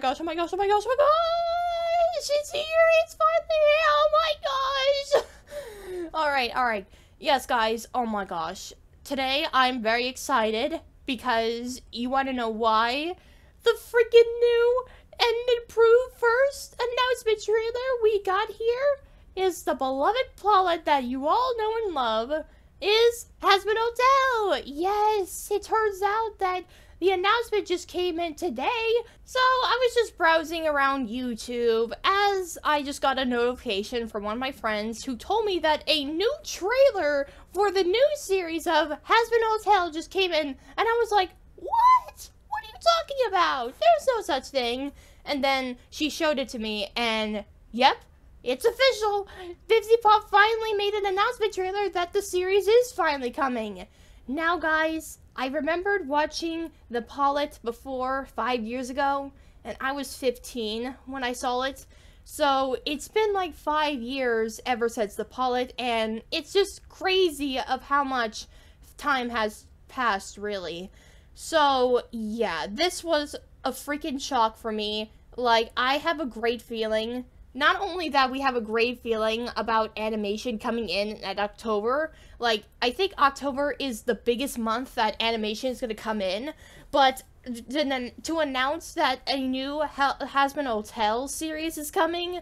gosh, oh my gosh, oh my gosh, oh my gosh! It's here! It's finally here! Oh my gosh! alright, alright. Yes, guys, oh my gosh. Today, I'm very excited because you want to know why? The freaking new and improved first announcement trailer we got here is the beloved plot that you all know and love is Hazbin Hotel. Yes, it turns out that the announcement just came in today, so I was just browsing around YouTube as I just got a notification from one of my friends who told me that a new trailer for the new series of Hazbin Hotel just came in, and I was like, what? What are you talking about? There's no such thing. And then she showed it to me, and yep, it's official! VivziePop finally made an announcement trailer that the series is finally coming. Now, guys, I remembered watching the pilot before five years ago, and I was 15 when I saw it. So it's been like five years ever since the pilot, and it's just crazy of how much time has passed, really. So yeah, this was a freaking shock for me. Like, I have a great feeling not only that we have a great feeling about animation coming in at October, like I think October is the biggest month that animation is going to come in, but then to announce that a new Hazbin Hotel series is coming,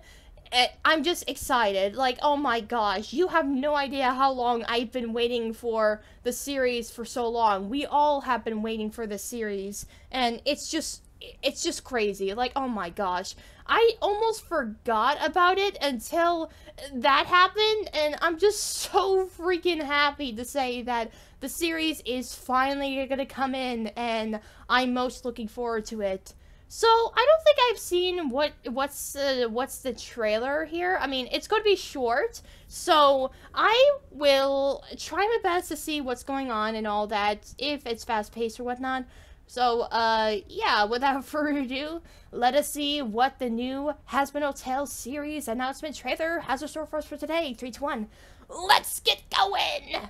eh, I'm just excited. Like, oh my gosh, you have no idea how long I've been waiting for the series for so long. We all have been waiting for the series, and it's just it's just crazy. Like, oh my gosh. I almost forgot about it until that happened, and I'm just so freaking happy to say that the series is finally gonna come in, and I'm most looking forward to it. So I don't think I've seen what what's the what's the trailer here. I mean, it's going to be short, so I will try my best to see what's going on and all that. If it's fast paced or whatnot. So, uh, yeah, without further ado, let us see what the new Hazbin Hotel series announcement trailer has in store for us for today. 3 to 1. Let's get going!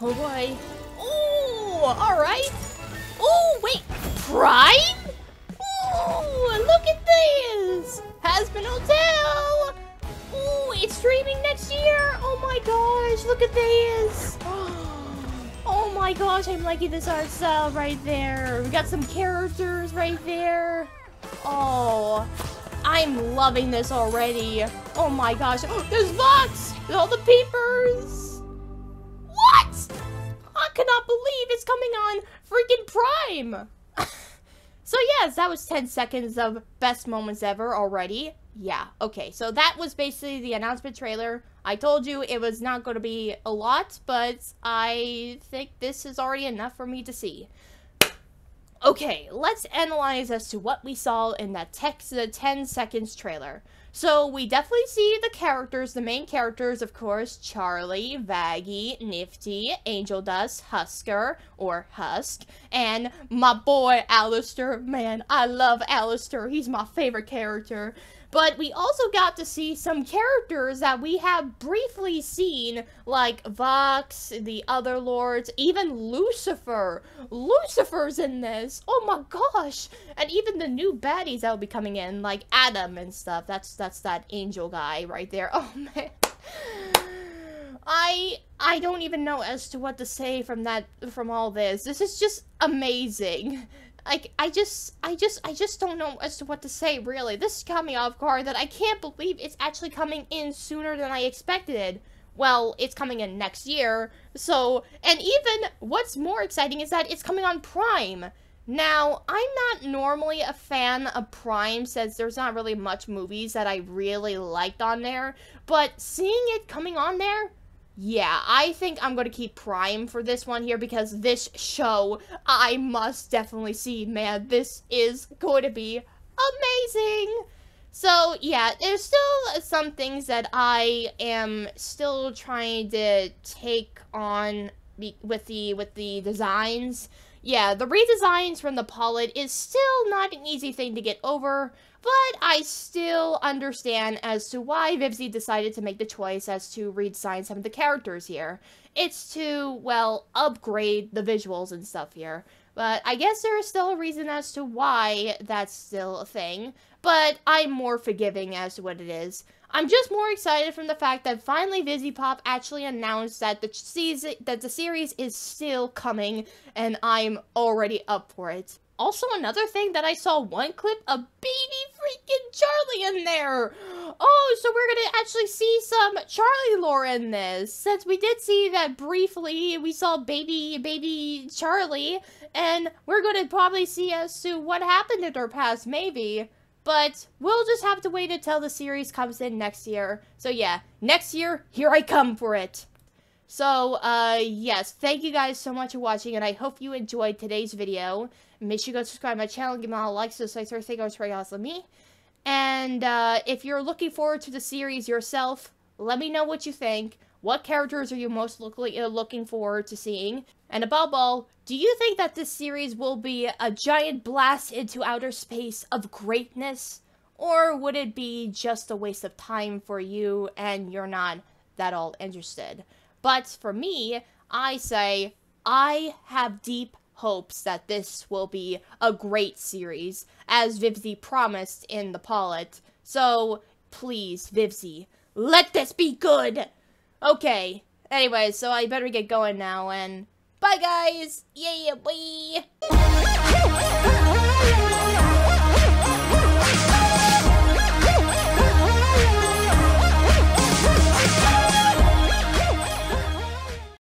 Oh boy. Ooh, alright. Ooh, wait, Prime? Ooh, look at this! Hazbin Hotel! Ooh, it's streaming next year! Oh my gosh, look at this! Oh my gosh, I'm liking this art style right there. We got some characters right there. Oh, I'm loving this already. Oh my gosh. Oh, there's Vox! All the papers! What? I cannot believe it's coming on freaking Prime! So yes, that was 10 seconds of best moments ever already yeah, okay, so that was basically the announcement trailer. I told you it was not going to be a lot, but I think this is already enough for me to see. Okay, let's analyze as to what we saw in that text, the 10 seconds trailer. So we definitely see the characters, the main characters, of course, Charlie, Vaggie, Niffty, Angel Dust, Husker, or Husk, and my boy Alastor. Man, I love Alastor. He's my favorite character. But we also got to see some characters that we have briefly seen, like Vox, the other lords, even Lucifer. Lucifer's in this. Oh my gosh. And even the new baddies that will be coming in, like Adam and stuff. That's that's that angel guy right there. Oh man. I I don't even know as to what to say from that from all this. This is just amazing like I just I just I just don't know as to what to say really. This got me off guard that I can't believe it's actually coming in sooner than I expected. Well, it's coming in next year. So, and even what's more exciting is that it's coming on Prime. Now, I'm not normally a fan of Prime since there's not really much movies that I really liked on there, but seeing it coming on there yeah, I think I'm going to keep Prime for this one here because this show I must definitely see, man. This is going to be amazing. So, yeah, there's still some things that I am still trying to take on with the with the designs. Yeah, the redesigns from the pilot is still not an easy thing to get over, but I still understand as to why Vivzie decided to make the choice as to redesign some of the characters here. It's to, well, upgrade the visuals and stuff here. But I guess there is still a reason as to why that's still a thing. But I'm more forgiving as to what it is. I'm just more excited from the fact that finally VivziePop actually announced that the season that the series is still coming and I'm already up for it. Also, another thing that I saw one clip, a baby freaking Charlie in there. Oh, so we're gonna actually see some Charlie lore in this. Since we did see that briefly, we saw baby, baby Charlie, and we're gonna probably see as to what happened in their past, maybe. But we'll just have to wait until the series comes in next year. So yeah, next year, here I come for it. So, uh, yes, thank you guys so much for watching, and I hope you enjoyed today's video. Make sure you go subscribe to my channel, give me a like, so I think it was very awesome me. And, uh, if you're looking forward to the series yourself, let me know what you think. What characters are you most look uh, looking forward to seeing? And above all, do you think that this series will be a giant blast into outer space of greatness? Or would it be just a waste of time for you and you're not that all interested? But for me, I say I have deep hopes that this will be a great series, as Vivzie promised in the pilot. So, please, Vivzie, let this be good! Okay, anyway, so I better get going now, and bye guys! Yeah, bye!